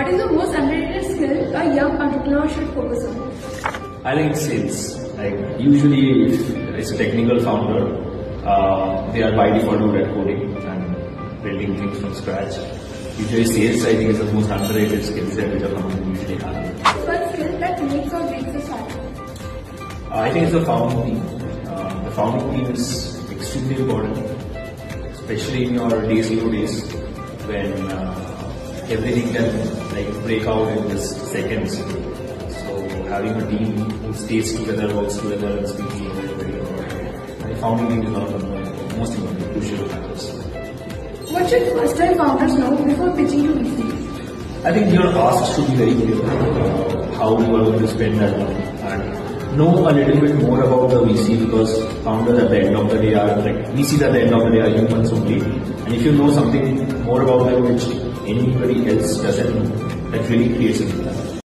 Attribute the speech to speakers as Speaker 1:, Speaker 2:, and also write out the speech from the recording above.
Speaker 1: What is the most underrated skill a young entrepreneur should focus on?
Speaker 2: I think it's sales. Like usually, if it's a technical founder, uh, they are by default good at coding and building things from scratch. Usually, sales I think is the most underrated skill set which a founder usually has.
Speaker 1: One skill that makes or breaks a startup.
Speaker 2: Uh, I think it's the founding team. Uh, the founding team is extremely important, especially in your day zero days when uh, everything can like break out in just seconds. So having a team who stays together, works together, and speaks is very important. And founding team is one of the most important, crucial factors.
Speaker 1: What should first time founders know before pitching to VCs?
Speaker 2: I think your ask should be very clear uh, how you are going to spend that money and know a little bit more about the VC because founders at the end of the day are like VCs at the end of the day are humans only and if you know something more about them which anybody else doesn't that really creates impact.